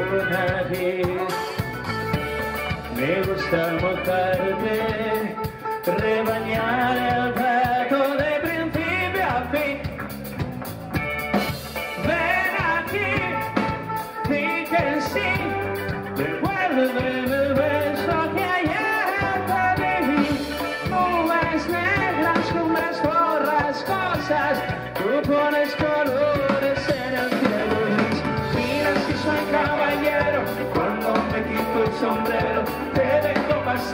una vez. Me gusta mojarme, rebañar el gato de principio a fin. Ven aquí, di que sí, devuélveme el beso que ayer te di. Nubes negras, cumbres, gorras, cosas, tú pones color.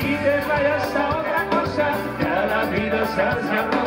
y te vayas a otra cosa, ya la vida se hace